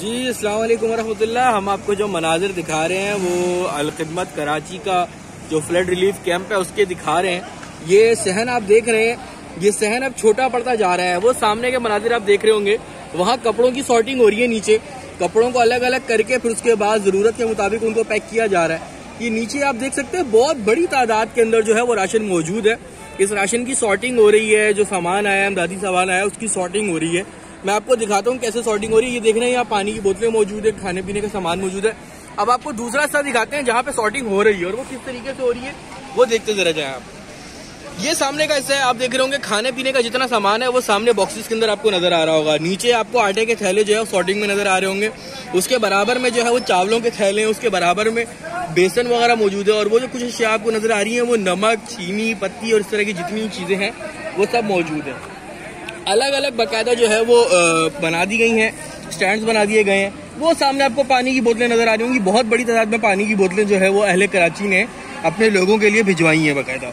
जी अस्सलाम वालेकुम हम आपको जो मनाजिर दिखा रहे हैं, वो अलखदमत कराची का जो फ्लड रिलीफ कैंप है, उसके दिखा रहे हैं। ये सहन आप देख रहे हैं, ये सहन अब छोटा पड़ता जा रहा है। वो सामने के मनाजिर आप देख रहे होंगे, वहाँ कपड़ों की सॉर्टिंग हो रही है नीचे। कपड़ों को अलग अलग करके फिर उसके बाद ज़रूरत के मुताबिक उनको पैक किया जा रहा है। ये नीचे आप देख सकते हैं, बहुत बड़ी तादाद के अंदर जो है वो राशन मौजूद है। इस राशन की सॉर्टिंग हो रही है, जो सामान आया है दादी सामान आया है उसकी सॉर्टिंग हो रही है। मैं आपको दिखाता हूँ कैसे सॉर्टिंग हो रही है। ये देख रहे हैं, यहाँ पानी की बोतलें मौजूद है, खाने पीने का सामान मौजूद है। अब आपको दूसरा हिस्सा दिखाते हैं जहाँ पे सॉर्टिंग हो रही है और वो किस तरीके से हो रही है, वो देखते जरा जाए आप। ये सामने का हिस्सा है, आप देख रहे होंगे, खाने पीने का जितना सामान है वो सामने बॉक्सेस के अंदर आपको नज़र आ रहा होगा। नीचे आपको आटे के थैले जो है सॉर्टिंग में नज़र आ रहे होंगे। उसके बराबर में जो है वो चावलों के थैले हैं, उसके बराबर में बेसन वगैरह मौजूद है और वो जो कुछ अशिया आपको नज़र आ रही है, वो नमक, चीनी, पत्ती और इस तरह की जितनी चीज़ें हैं, वो सब मौजूद है। अलग अलग बाकायदा जो है वो बना दी गई हैं स्टैंड बना दिए गए हैं। वो सामने आपको पानी की बोतलें नज़र आ रही होंगी। बहुत बड़ी तादाद में पानी की बोतलें जो है वो अहले कराची ने अपने लोगों के लिए भिजवाई हैं बाकायदा।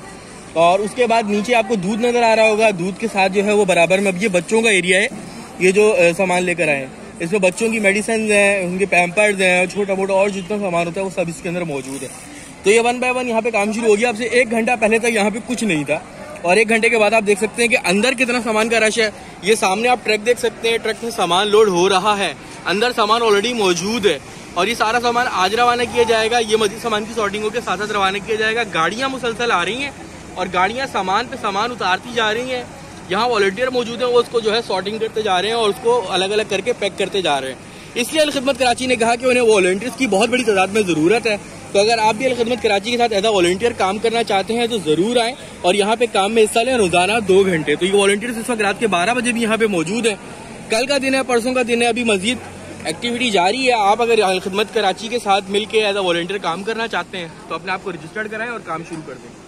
और उसके बाद नीचे आपको दूध नज़र आ रहा होगा। दूध के साथ जो है वो बराबर में अब ये बच्चों का एरिया है। ये जो सामान लेकर आए हैं। इसमें बच्चों की मेडिसिन हैं, उनके पैम्पर्स हैं छोटा मोटा और जितना सामान होता है वो सब इसके अंदर मौजूद है। तो ये वन बाय वन यहाँ पे काम शुरू हो गया। आपसे एक घंटा पहले तक यहाँ पे कुछ नहीं था। और एक घंटे के बाद आप देख सकते हैं कि अंदर कितना सामान का रश है। ये सामने आप ट्रक देख सकते हैं, ट्रक में सामान लोड हो रहा है। अंदर सामान ऑलरेडी मौजूद है। और ये सारा सामान आज रवाना किया जाएगा। ये मजीद सामान की सॉर्टिंग के साथ साथ रवाना किया जाएगा। गाड़ियाँ मुसलसल आ रही हैं और गाड़ियाँ सामान पे सामान उतारती जा रही हैं। यहाँ वॉल्टियर मौजूद हैं, वो उसको जो है शॉर्टिंग करते जा रहे हैं और उसको अलग अलग करके पैक करते जा रहे हैं। इसलिए अलखदमत कराची ने कहा कि उन्हें वॉल्टियर्स की बहुत बड़ी तादाद में ज़रूरत है। तो अगर आप भी अलखदमत कराची के साथ एज वॉल्टियर काम करना चाहते हैं तो ज़रूर आए और यहाँ पे काम में हिस्सा लें रोज़ाना दो घंटे। तो ये वॉल्टियर्स इस वक्त रात के बारह बजे भी यहाँ पे मौजूद है। कल का दिन है, परसों का दिन है, अभी मजीद एक्टिविटी जारी है। आप अगर खदमत कराची के साथ मिलकर एज अ वॉल्टियर काम करना चाहते हैं तो अपने आप को रजिस्टर्ड कराएँ और काम शुरू कर दें।